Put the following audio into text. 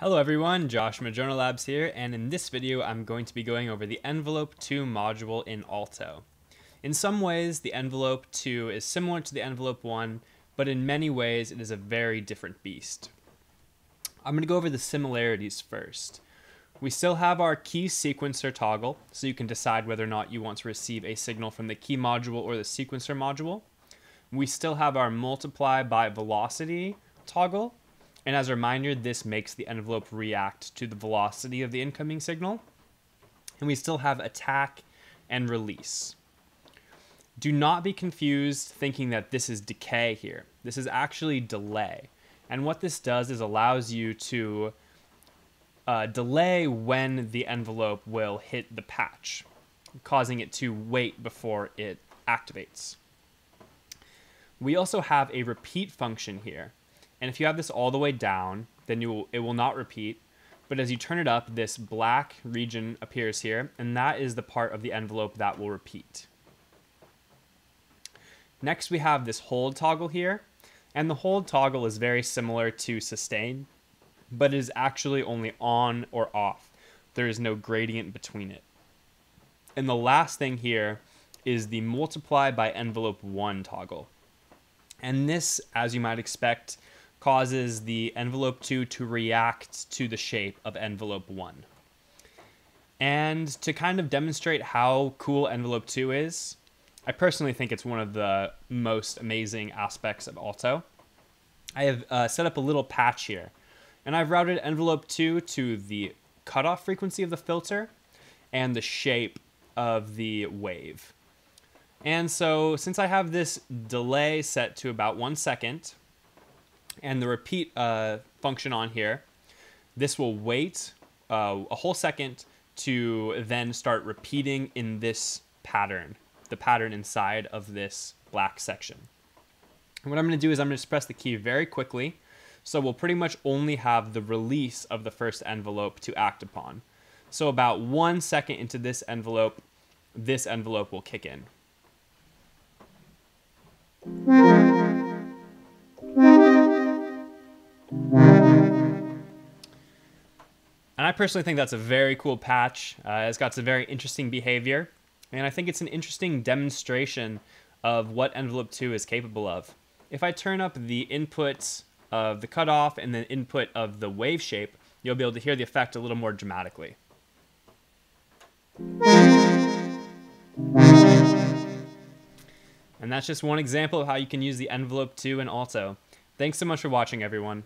Hello everyone, Josh from Madrona Labs here, and in this video I'm going to be going over the Envelope 2 module in Aalto. In some ways, the Envelope 2 is similar to the Envelope 1, but in many ways it is a very different beast. I'm going to go over the similarities first. We still have our key sequencer toggle, so you can decide whether or not you want to receive a signal from the key module or the sequencer module. We still have our multiply by velocity toggle, and as a reminder, this makes the envelope react to the velocity of the incoming signal. And we still have attack and release. Do not be confused thinking that this is decay here. This is actually delay. And what this does is allows you to uh, delay when the envelope will hit the patch, causing it to wait before it activates. We also have a repeat function here. And if you have this all the way down, then you will, it will not repeat. But as you turn it up, this black region appears here, and that is the part of the envelope that will repeat. Next, we have this hold toggle here, and the hold toggle is very similar to sustain, but is actually only on or off. There is no gradient between it. And the last thing here is the multiply by envelope 1 toggle. And this, as you might expect, causes the envelope 2 to react to the shape of envelope 1. And to kind of demonstrate how cool envelope 2 is, I personally think it's one of the most amazing aspects of Aalto. I have uh, set up a little patch here, and I've routed envelope 2 to the cutoff frequency of the filter and the shape of the wave. And so since I have this delay set to about one second, and the repeat uh, function on here, this will wait uh, a whole second to then start repeating in this pattern, the pattern inside of this black section. And what I'm going to do is I'm going to press the key very quickly. So we'll pretty much only have the release of the first envelope to act upon. So about one second into this envelope, this envelope will kick in. And I personally think that's a very cool patch. Uh, it's got some very interesting behavior, and I think it's an interesting demonstration of what Envelope 2 is capable of. If I turn up the input of the cutoff and the input of the wave shape, you'll be able to hear the effect a little more dramatically. And that's just one example of how you can use the Envelope 2 in Aalto. Thanks so much for watching, everyone.